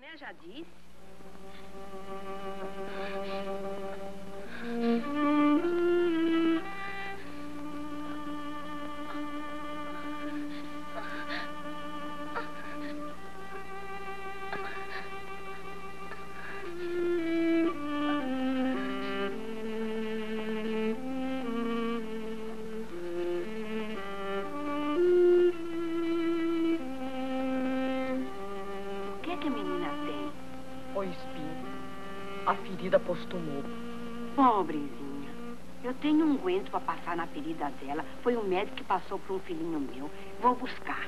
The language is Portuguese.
Né, já disse. A ferida postumou. Pobrezinha. Eu tenho um guento para passar na ferida dela. Foi o médico que passou para um filhinho meu. Vou buscar.